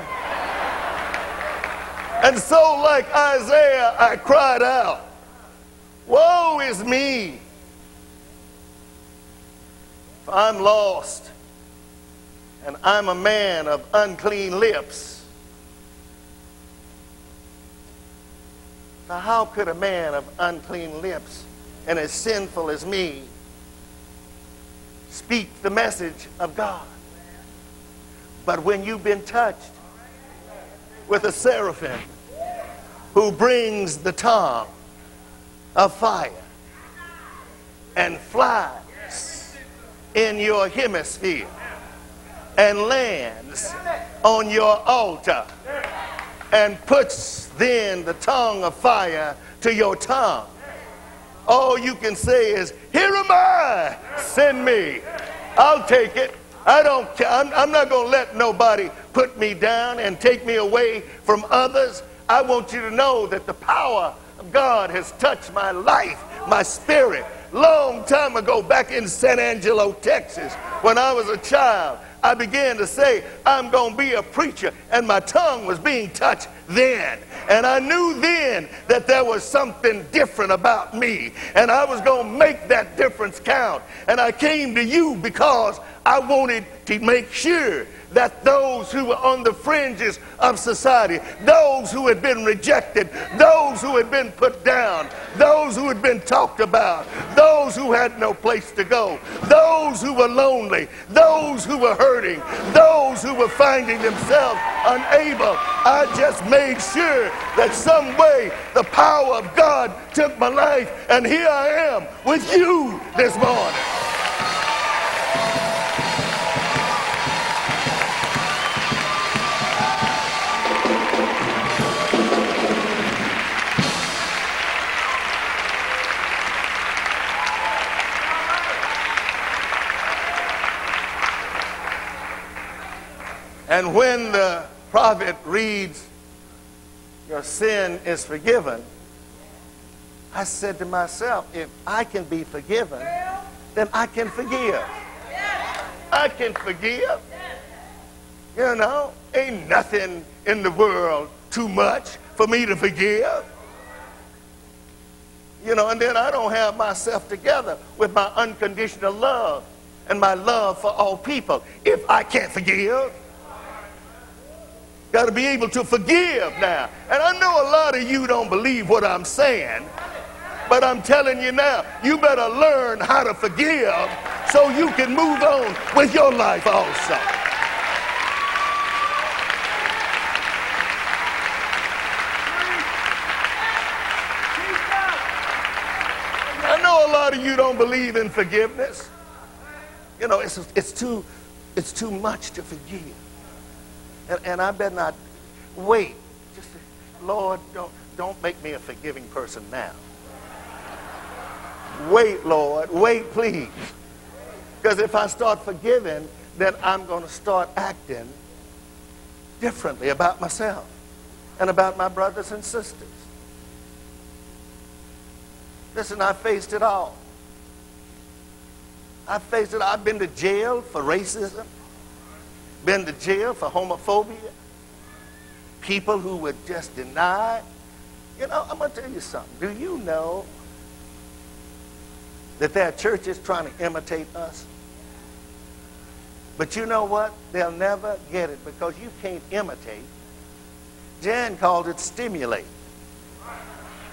Speaker 9: And so, like Isaiah, I cried out, Woe is me! I'm lost, and I'm a man of unclean lips. Now, how could a man of unclean lips and as sinful as me speak the message of God? But when you've been touched with a seraphim who brings the tongue of fire, and flies in your hemisphere and lands on your altar and puts then the tongue of fire to your tongue. All you can say is, Here am I, send me. I'll take it. I don't. I'm, I'm not going to let nobody put me down and take me away from others. I want you to know that the power of God has touched my life, my spirit. Long time ago, back in San Angelo, Texas, when I was a child, I began to say, I'm going to be a preacher. And my tongue was being touched then. And I knew then that there was something different about me. And I was going to make that difference count. And I came to you because I wanted to make sure that those who were on the fringes of society, those who had been rejected, those who had been put down, those who had been talked about, those who had no place to go, those who were lonely, those who were hurting, those who were finding themselves unable. I just made sure that some way the power of God took my life, and here I am with you this morning. And when the prophet reads, Your sin is forgiven, I said to myself, If I can be forgiven, then I can forgive. I can forgive. You know, ain't nothing in the world too much for me to forgive. You know, and then I don't have myself together with my unconditional love and my love for all people if I can't forgive. Got to be able to forgive now. And I know a lot of you don't believe what I'm saying, but I'm telling you now, you better learn how to forgive so you can move on with your life also. I know a lot of you don't believe in forgiveness. You know, it's, it's, too, it's too much to forgive. And, and I better not wait. Just, Lord, don't, don't make me a forgiving person now. Wait, Lord. Wait, please. Because if I start forgiving, then I'm going to start acting differently about myself and about my brothers and sisters. Listen, I faced it all. I faced it. I've been to jail for racism, been to jail for homophobia, people who would just deny. You know, I'm going to tell you something. Do you know that there are churches trying to imitate us? But you know what? They'll never get it because you can't imitate. Jan called it stimulate.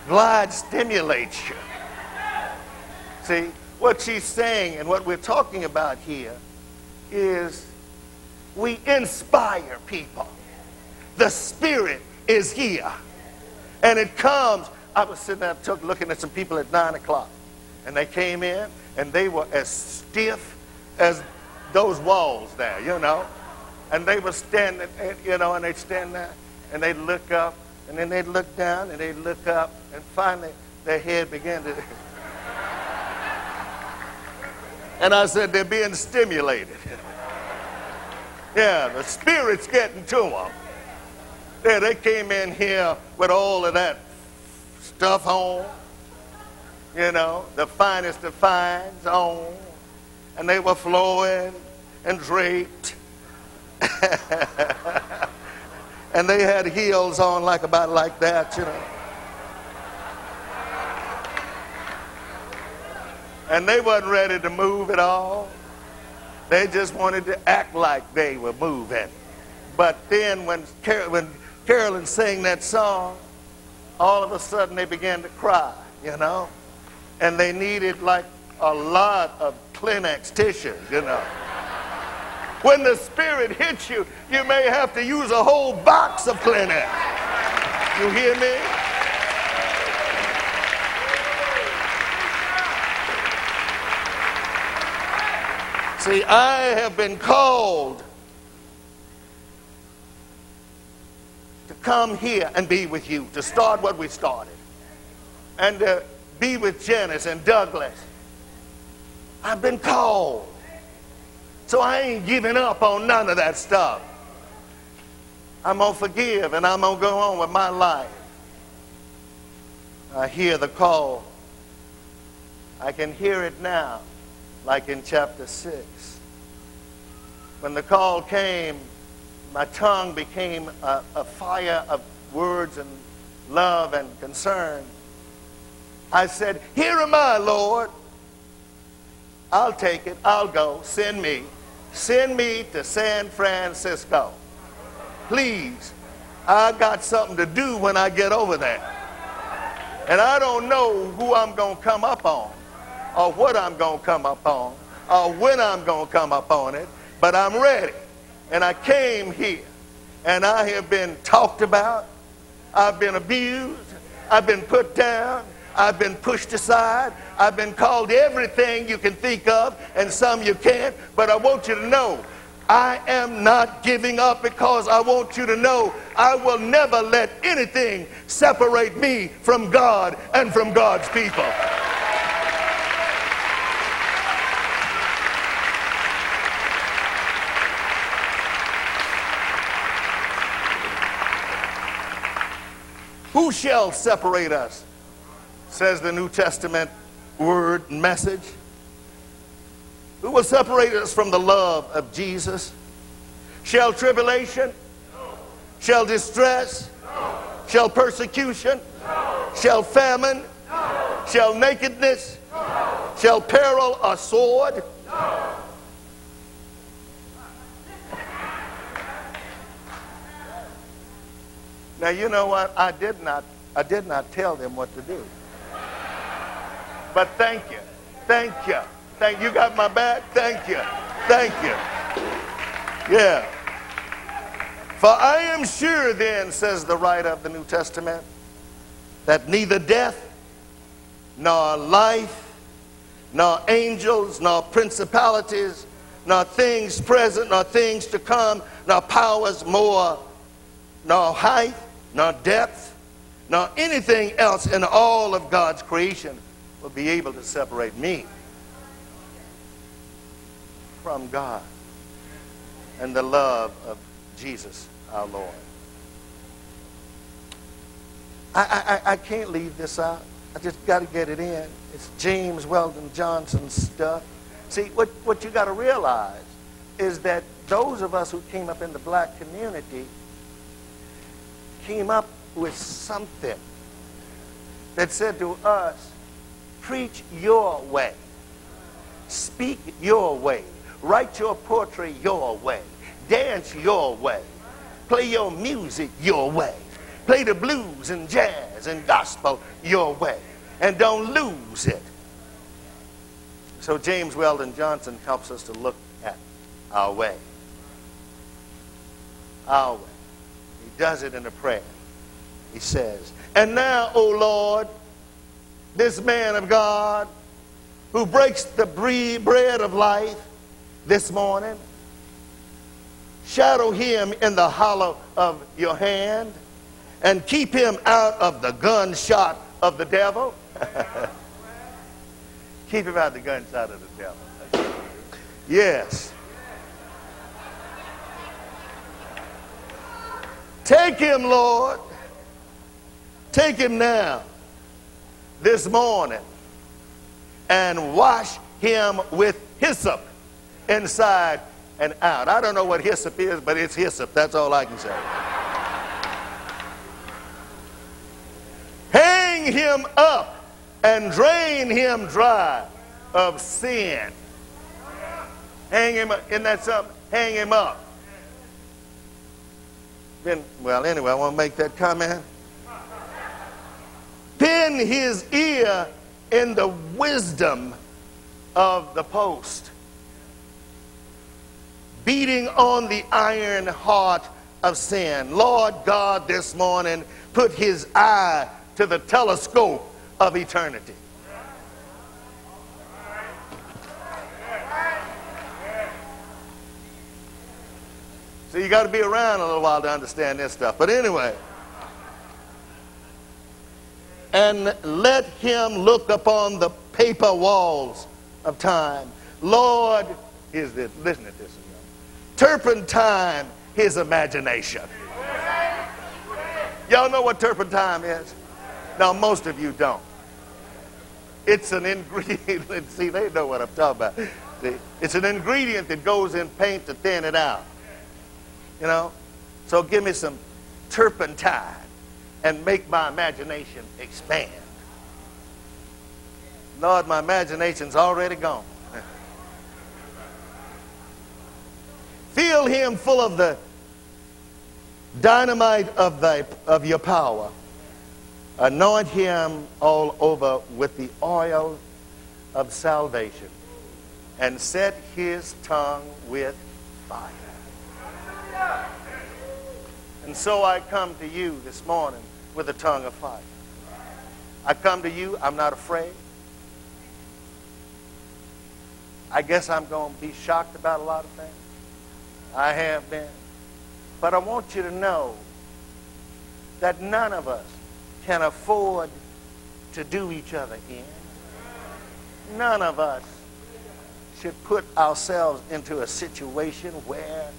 Speaker 9: Glide stimulates you. See, what she's saying and what we're talking about here is we inspire people. The Spirit is here. And it comes. I was sitting there took, looking at some people at 9 o'clock. And they came in and they were as stiff as those walls there, you know. And they were standing, you know, and they'd stand there and they'd look up and then they'd look down and they'd look up and finally their head began to. [LAUGHS] and I said, they're being stimulated. [LAUGHS] yeah, the Spirit's getting to them. Yeah, they came in here with all of that stuff on, you know, the finest of fines on, and they were flowing and draped. [LAUGHS] and they had heels on like about like that, you know. And they wasn't ready to move at all. They just wanted to act like they were moving. But then when, Car- when Carolyn sang that song, all of a sudden they began to cry, you know. And they needed like a lot of Kleenex tissues, you know. When the Spirit hits you, you may have to use a whole box of Kleenex. You hear me? See, I have been called to come here and be with you, to start what we started, and to be with Janice and Douglas. I've been called. So I ain't giving up on none of that stuff. I'm going to forgive and I'm going to go on with my life. I hear the call. I can hear it now, like in chapter 6. When the call came, my tongue became a, a fire of words and love and concern. I said, Here am I, Lord. I'll take it. I'll go. Send me. Send me to San Francisco. Please. I got something to do when I get over there. And I don't know who I'm going to come up on or what I'm going to come up on or when I'm going to come up on it, but I'm ready. And I came here and I have been talked about. I've been abused. I've been put down. I've been pushed aside. I've been called everything you can think of and some you can't. But I want you to know I am not giving up because I want you to know I will never let anything separate me from God and from God's people. Who shall separate us? Says the New Testament word message. Who will separate us from the love of Jesus? Shall tribulation? No. Shall distress? No. Shall persecution? No. Shall famine? Shall nakedness? Shall peril or sword? Now you know what? I did not I did not tell them what to do. But thank you. Thank you. Thank you. got my back? Thank you. Thank you. Yeah. For I am sure then, says the writer of the New Testament, that neither death, nor life, nor angels, nor principalities, nor things present, nor things to come, nor powers more, nor height, nor depth, nor anything else in all of God's creation will be able to separate me from God and the love of Jesus our Lord. I, I, I can't leave this out. I just got to get it in. It's James Weldon Johnson stuff. See, what, what you got to realize is that those of us who came up in the black community came up with something that said to us, preach your way, speak your way, write your poetry your way, dance your way, play your music your way, play the blues and jazz and gospel your way, and don't lose it. So James Weldon Johnson helps us to look at our way. Our way. Does it in a prayer. He says, And now, O Lord, this man of God who breaks the bread of life this morning, shadow him in the hollow of your hand and keep him out of the gunshot of the devil. [LAUGHS] keep him out of the gunshot of the devil. Yes. Take him, Lord. Take him now, this morning, and wash him with hyssop inside and out. I don't know what hyssop is, but it's hyssop. That's all I can say. Hang him up and drain him dry of sin. Hang him up. Isn't that something? Hang him up. Then, well, anyway, I want to make that comment. Pin his ear in the wisdom of the post, beating on the iron heart of sin. Lord God, this morning, put his eye to the telescope of eternity. You got to be around a little while to understand this stuff. But anyway. And let him look upon the paper walls of time. Lord, is this. Listen to this. Turpentine his imagination. Y'all know what turpentine is? Now, most of you don't. It's an ingredient. Let's [LAUGHS] see, they know what I'm talking about. It's an ingredient that goes in paint to thin it out. You know? So give me some turpentine and make my imagination expand. Lord, my imagination's already gone. [LAUGHS] Fill him full of the dynamite of, thy, of your power. Anoint him all over with the oil of salvation and set his tongue with fire. And so I come to you this morning with a tongue of fire. I come to you, I'm not afraid. I guess I'm going to be shocked about a lot of things. I have been. But I want you to know that none of us can afford to do each other in. None of us should put ourselves into a situation where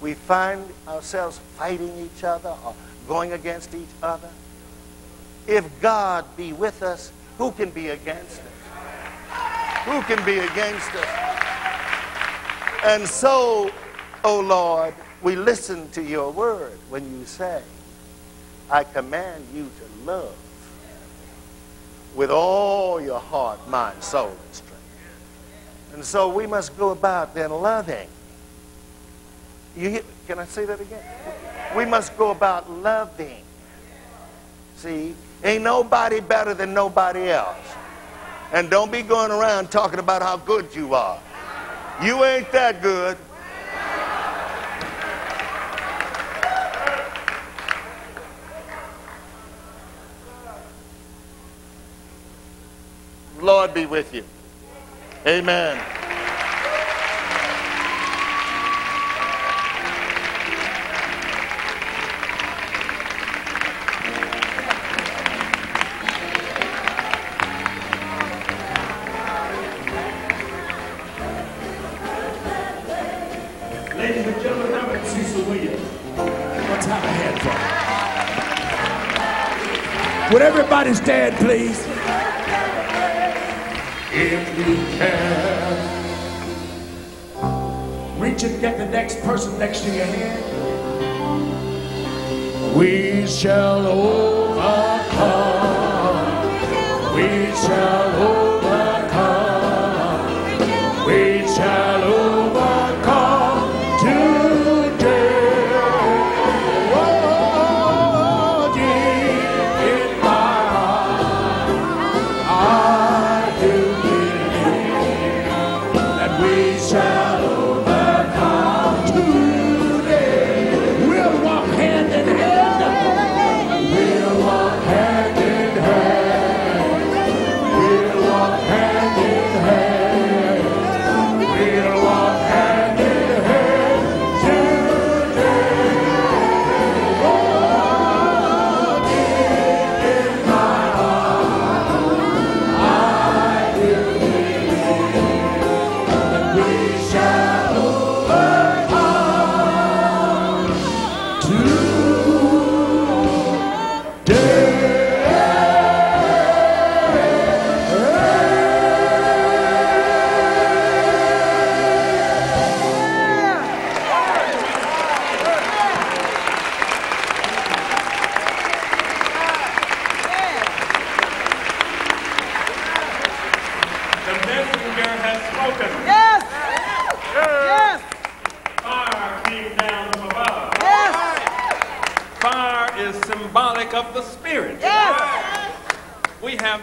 Speaker 9: we find ourselves fighting each other or going against each other. If God be with us, who can be against us? Who can be against us? And so, O oh Lord, we listen to your word when you say, I command you to love with all your heart, mind, soul, and strength. And so we must go about then loving. You hear, can I say that again? We must go about loving. See, ain't nobody better than nobody else. And don't be going around talking about how good you are. You ain't that good. Lord be with you. Amen.
Speaker 3: Would everybody stand, please? If you can, reach and get the next person next to your hand. We shall overcome. We shall overcome.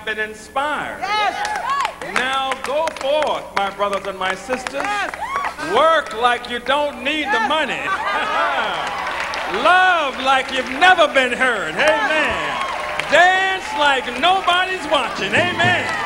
Speaker 1: Been inspired.
Speaker 10: Yes!
Speaker 1: Now go forth, my brothers and my sisters. Yes. Work like you don't need the money. [LAUGHS] Love like you've never been heard. Amen. Dance like nobody's watching. Amen.